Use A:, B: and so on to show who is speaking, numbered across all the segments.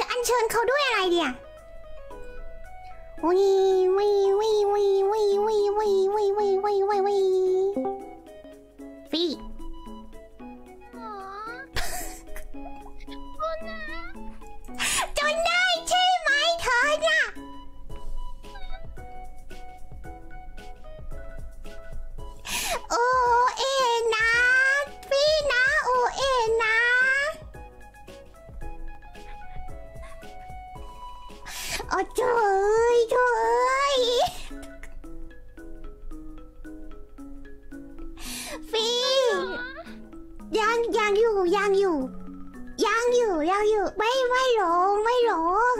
A: จะอัญเชิญเขาด้วยอะไรเดียวิวิวิวิวิวิวิวิวิวิวิวิฟี โอ้เจ้ยเจ้ยฟียังยังอยู่ยังอยู่ ยังอยู่ยังอยู่ ไม่ไม่หลงไม่หลง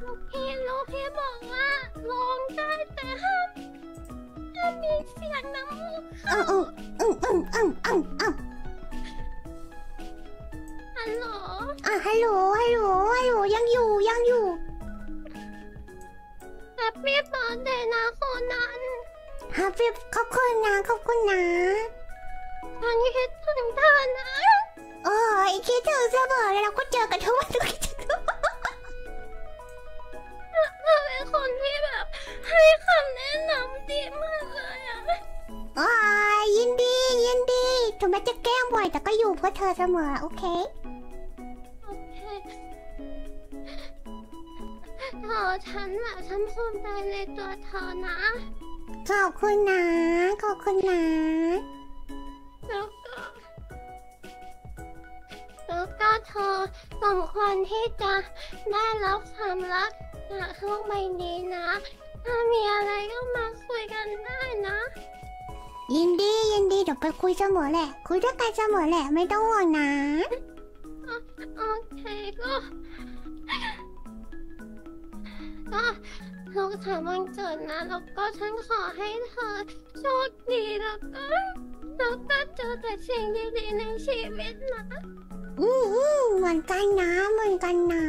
B: ลูกพี่ลูกพี่บอกว่าร้องได้แต่ห้ามห้ามมีเสียงน้ำมูก
A: อืมอืมอืมอืมอืมอืม อะฮัลโหลฮัลโหลฮัลโหลยังอยู่ยังอยู่
B: Happy Birthday นะคนนั้น
A: ฮาฟิบขอบคุณนะขอบคุณนะ
B: ฉันคิดถึงเธอนะ
A: โอ้ยคิดถึงเสมอเลยเราก็เจอกันทุกวันทุกคิดถึง
B: เธอเป็นคนที่แบบให้คำแนะนำดีมากเลยอะ
A: โอ้ยยินดียินดีถึงแม้จะแกล้งบ่อยแต่ก็อยู่เพื่อเธอเสมอโอเค
B: ฉันอะฉันภูมิใจในตัวเธอนะ
A: ขอบคุณนะ ขอบคุณนะ
B: แล้วก็แล้วก็เธอสมควรที่จะได้รับความรักจากโลกใบนี้นะ ถ้ามีอะไรก็มาคุยกันได้นะ
A: ยินดียินดีเดี๋ยวไปคุยเสมอแหละ คุยด้วยกันเสมอแหละไม่ต้องห่วงนะ
B: โอเคก็ ก็ลูกฉันวันเกิดนะแล้วก็ฉันขอให้เธอโชคดีแล้วก็แล้วก็เจอแต่สิ่งดีๆในชีวิตนะ
A: อืมอืมเหมือนกันนะเหมือนกันนะ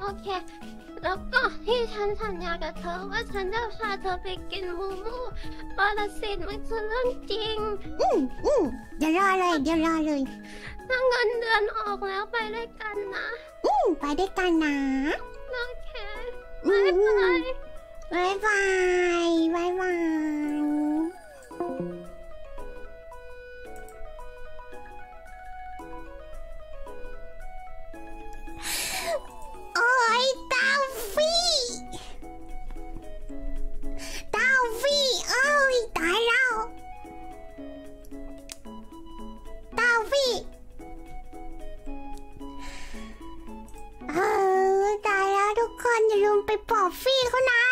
B: โอเค แล้วก็ที่ฉันสัญญากับเธอว่าฉันจะพาเธอไปกินมูมูปรสิตมันคือเรื่องจริง
A: อืมอืมเดี๋ยวรอเลยเดี๋ยวรอเลย
B: ถ้าเงินเดือนออกแล้วไปด้วยกันนะ
A: อืมไปด้วยกันนะ
B: โอเค
A: อืม bye bye bye bye bye คนอย่าลืมไปปลอบฟี่เขานะ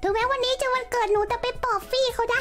A: ถึงแม้วันนี้จะวันเกิดหนูแต่ไปปลอบฟี่เขาได้